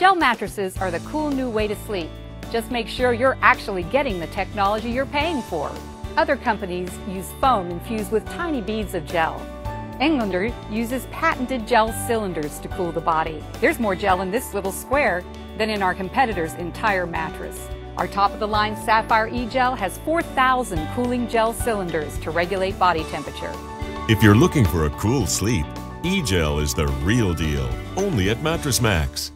Gel mattresses are the cool new way to sleep. Just make sure you're actually getting the technology you're paying for. Other companies use foam infused with tiny beads of gel. Englander uses patented gel cylinders to cool the body. There's more gel in this little square than in our competitor's entire mattress. Our top of the line Sapphire E-Gel has 4,000 cooling gel cylinders to regulate body temperature. If you're looking for a cool sleep, E-Gel is the real deal, only at Mattress Max.